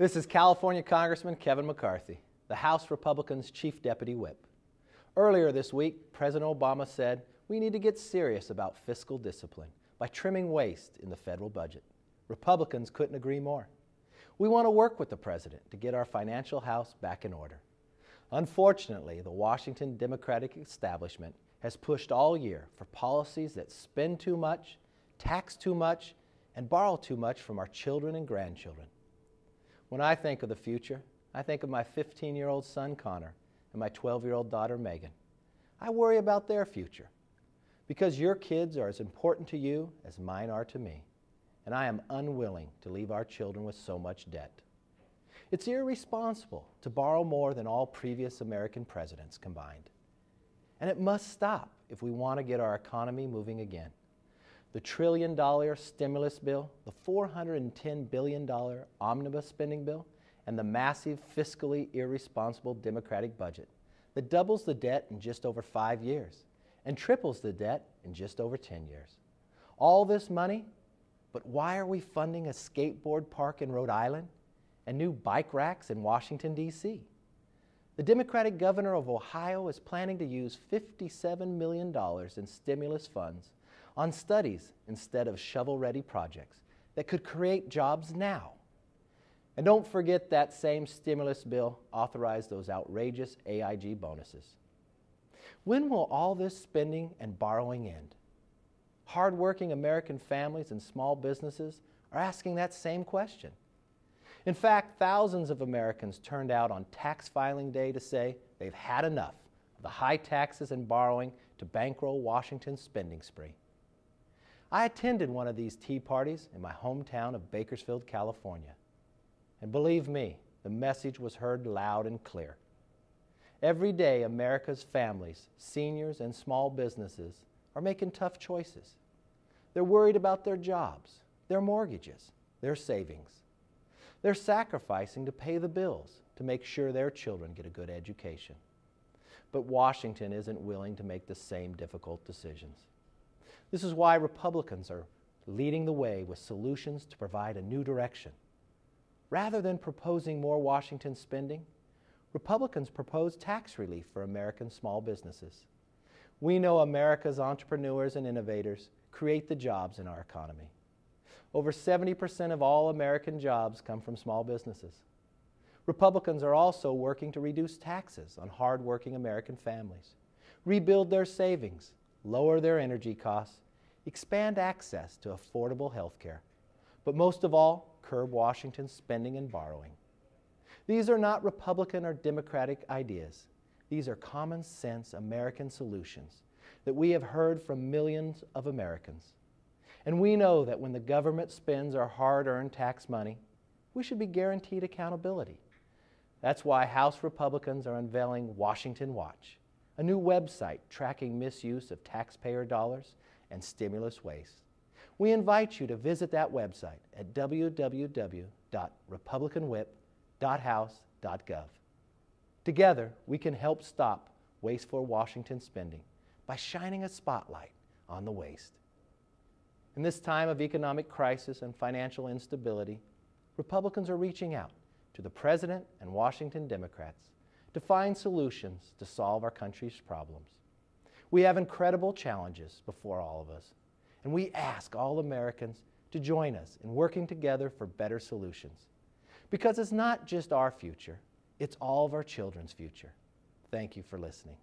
This is California Congressman Kevin McCarthy, the House Republicans' Chief Deputy Whip. Earlier this week, President Obama said we need to get serious about fiscal discipline by trimming waste in the federal budget. Republicans couldn't agree more. We want to work with the president to get our financial house back in order. Unfortunately, the Washington Democratic establishment has pushed all year for policies that spend too much, tax too much, and borrow too much from our children and grandchildren. When I think of the future, I think of my 15 year old son Connor and my 12 year old daughter Megan. I worry about their future because your kids are as important to you as mine are to me, and I am unwilling to leave our children with so much debt. It's irresponsible to borrow more than all previous American presidents combined. And it must stop if we want to get our economy moving again the trillion dollar stimulus bill, the $410 billion omnibus spending bill, and the massive fiscally irresponsible Democratic budget that doubles the debt in just over five years and triples the debt in just over 10 years. All this money, but why are we funding a skateboard park in Rhode Island and new bike racks in Washington, D.C.? The Democratic governor of Ohio is planning to use $57 million in stimulus funds on studies instead of shovel ready projects that could create jobs now. And don't forget that same stimulus bill authorized those outrageous AIG bonuses. When will all this spending and borrowing end? Hardworking American families and small businesses are asking that same question. In fact, thousands of Americans turned out on tax filing day to say they've had enough of the high taxes and borrowing to bankroll Washington's spending spree. I attended one of these tea parties in my hometown of Bakersfield, California. And believe me, the message was heard loud and clear. Every day, America's families, seniors, and small businesses are making tough choices. They're worried about their jobs, their mortgages, their savings. They're sacrificing to pay the bills to make sure their children get a good education. But Washington isn't willing to make the same difficult decisions. This is why Republicans are leading the way with solutions to provide a new direction. Rather than proposing more Washington spending, Republicans propose tax relief for American small businesses. We know America's entrepreneurs and innovators create the jobs in our economy. Over 70% of all American jobs come from small businesses. Republicans are also working to reduce taxes on hardworking American families, rebuild their savings, lower their energy costs, expand access to affordable health care, but most of all, curb Washington's spending and borrowing. These are not Republican or Democratic ideas. These are common sense American solutions that we have heard from millions of Americans. And we know that when the government spends our hard earned tax money, we should be guaranteed accountability. That's why House Republicans are unveiling Washington Watch, a new website tracking misuse of taxpayer dollars and stimulus waste. We invite you to visit that website at www.republicanwhip.house.gov. Together, we can help stop wasteful Washington spending by shining a spotlight on the waste. In this time of economic crisis and financial instability, Republicans are reaching out to the President and Washington Democrats to find solutions to solve our country's problems. We have incredible challenges before all of us, and we ask all Americans to join us in working together for better solutions. Because it's not just our future, it's all of our children's future. Thank you for listening.